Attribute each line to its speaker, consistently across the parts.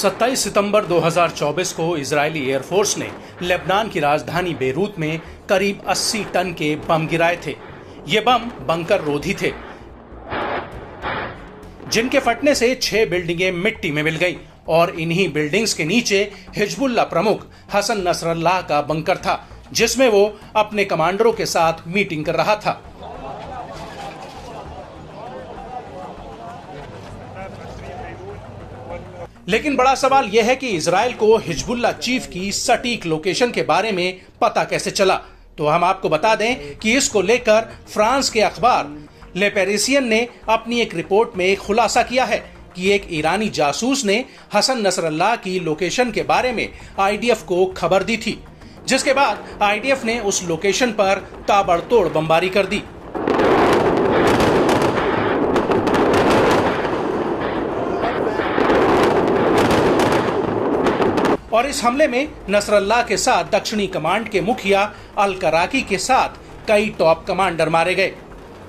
Speaker 1: 27 सितंबर 2024 को Israeli air force ने Lebanon की राजधानी बेरूत में करीब 80 टन के बम गिराए थे। ये बम बंकर रोधी थे, जिनके फटने से छह बिल्डिंगें मिट्टी में मिल गई और इन्हीं बिल्डिंग्स के नीचे हिजबुल्ला प्रमुख हसन नसरल्लाह का बंकर था, जिसमें वो अपने कमांडरों के साथ मीटिंग कर रहा था। लेकिन बड़ा सवाल यह है कि इसराइल को हिजबुल्ला चीफ की सटीक लोकेशन के बारे में पता कैसे चला? तो हम आपको बता दें कि इसको लेकर फ्रांस के अखबार ले पेरिसियन ने अपनी एक रिपोर्ट में खुलासा किया है कि एक ईरानी जासूस ने हसन नसरल्लाह की लोकेशन के बारे में आईडीएफ को खबर दी थी, जिसके बाद आईडीएफ ने उस लोकेशन पर ताबड़तोड़ बमबारी कर दी। और इस हमले में नसरल्लाह के साथ दक्षिणी कमांड के मुखिया अल कराकी के साथ कई टॉप कमांडर मारे गए।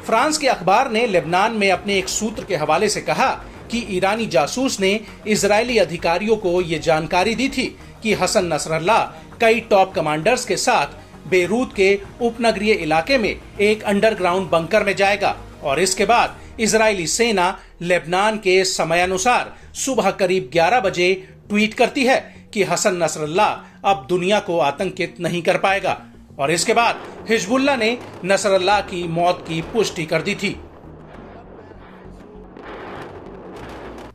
Speaker 1: फ्रांस के अखबार ने लेबनान में अपने एक सूत्र के हवाले से कहा कि ईरानी जासूस ने इजरायली अधिकारियों को ये जानकारी दी थी कि हसन नसरल्लाह कई टॉप कमांडर्स के साथ बेरूत के उपनगरीय इलाके में एक अंडरग्राउंड बंकर में जाएगा और इसके बाद इजरायली सेना लेबनान के समयानुसार सुबह करीब 11 बजे ट्वीट करती है कि हसन नसरल्ला अब दुनिया को आतंकित नहीं कर पाएगा। और इसके बाद हिजबुल्ला ने नसरल्लाह की मौत की पुष्टि कर दी थी।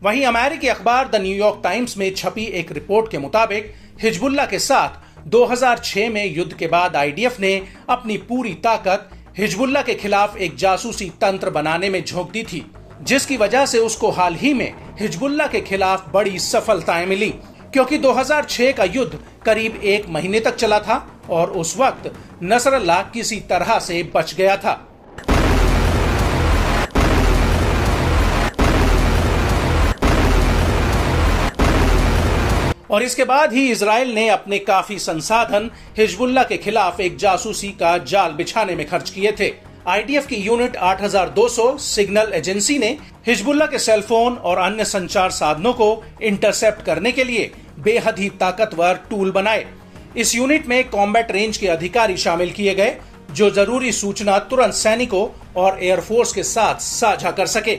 Speaker 1: वहीं अमेरिकी अखबार द न्यूयॉर्क टाइम्स में छपी एक रिपोर्ट के मुताबिक हिजबुल्ला के साथ 2006 में युद्ध के बाद आईडीएफ ने अपनी पूरी ताकत हिजबुल्ला के खिलाफ एक जासूसी तंत्र बनाने में झोंक दी थी, जिसकी वजह से उसको हाल ही में हिजबुल्ला के खिलाफ बड़ी सफलताएँ मिली। क्योंकि 2006 का युद्ध करीब एक महीने तक चला था और उस वक्त नसरल्ला किसी तरह से बच गया था। और इसके बाद ही इसराइल ने अपने काफ़ी संसाधन हिजबुल्ला के खिलाफ एक जासूसी का जाल बिछाने में खर्च किए थे। आईडीएफ की यूनिट 8200 सिग्नल एजेंसी ने हिजबुल्ला के सेलफोन और अन्य संचार साधनों को इंटरसेप्ट करने के लिए बेहद ही ताकतवर टूल बनाए। इस यूनिट में कॉम्बैट रेंज के अधिकारी शामिल किए गए, जो ज़रूरी सूचना तुरंत सैनिकों और एयरफोर्स के साथ साझा कर सके।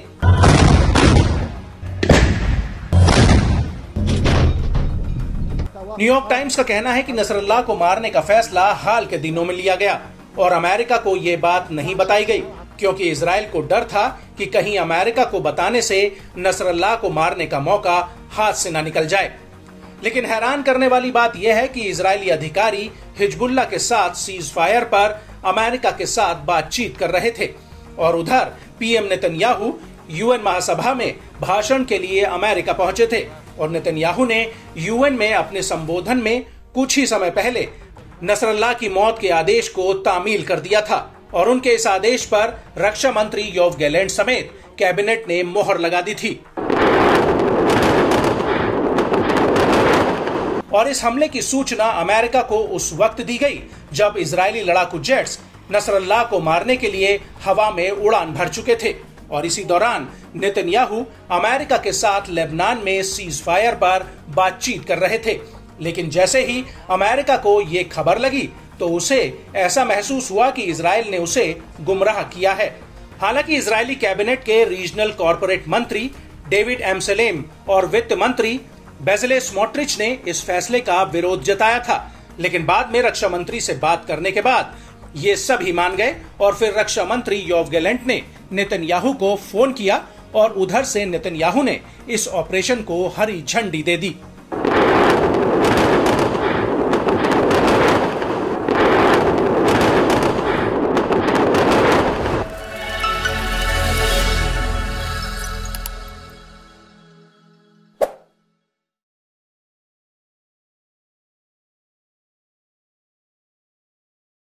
Speaker 1: न्यूयॉर्क टाइम्स का कहना है कि नसरल्लाह को मारने का फैसला हाल के दिनों में लिया गया। और अमेरिका को ये बात नहीं बताई गई, क्योंकि इसराइल को डर था कि कहीं अमेरिका को बताने से नसरल्लाह को मारने का मौका हाथ से न निकल जाए। लेकिन हैरान करने वाली बात यह है कि इजरायली अधिकारी हिजबुल्ला के साथ सीज फायर पर अमेरिका के साथ बातचीत कर रहे थे और उधर पीएम नेतन्याहू यूएन महासभा में भाषण के लिए अमेरिका पहुँचे थे और नेतन्याहू ने यूएन में अपने संबोधन में कुछ ही समय पहले नसरल्ला की मौत के आदेश को तामील कर दिया था और उनके इस आदेश पर रक्षा मंत्री योव गैलेंट समेत कैबिनेट ने मोहर लगा दी थी। और इस हमले की सूचना अमेरिका को उस वक्त दी गई जब इजरायली लड़ाकू जेट्स नसरल्लाह को मारने के लिए हवा में उड़ान भर चुके थे। और इसी दौरान नेतन्याहू अमेरिका के साथ लेबनान में सीज फायर पर बातचीत कर रहे थे। लेकिन जैसे ही अमेरिका को ये खबर लगी तो उसे ऐसा महसूस हुआ कि इसराइल ने उसे गुमराह किया है। हालाँकि इजरायली कैबिनेट के रीजनल कॉरपोरेट मंत्री डेविड एमसेलेम और वित्त मंत्री बेजले स्मोट्रिच ने इस फैसले का विरोध जताया था। लेकिन बाद में रक्षा मंत्री से बात करने के बाद ये सभी मान गए और फिर रक्षा मंत्री योव गैलेंट ने नेतन्याहू को फ़ोन किया और उधर से नेतन्याहू ने इस ऑपरेशन को हरी झंडी दे दी।